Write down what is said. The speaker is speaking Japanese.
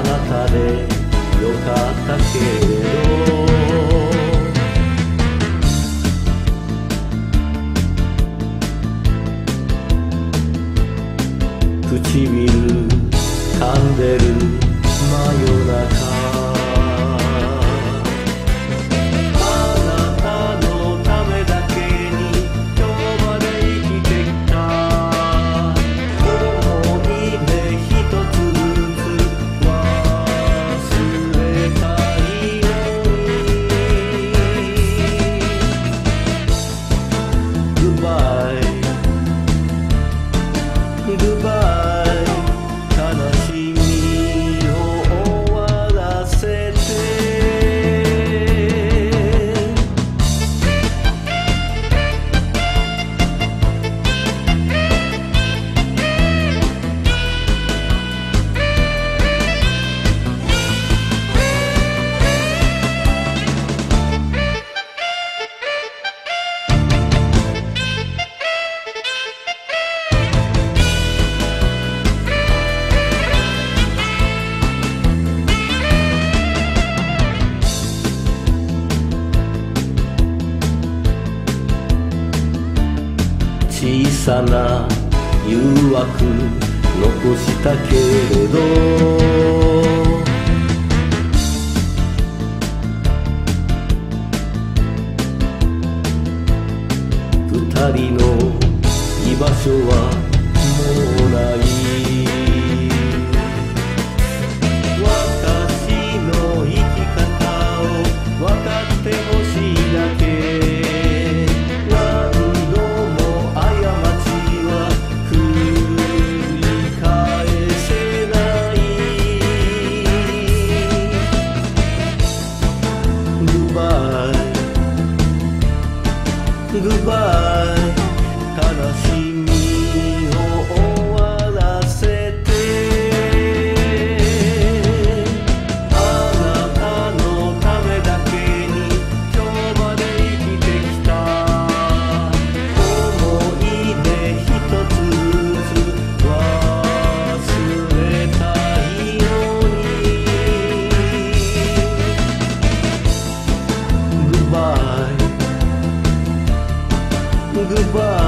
あなたでよかったけれど」「唇噛んでる真夜中」小さな誘惑残したけれど。二人の居場所はもうない。goodbye. goodbye.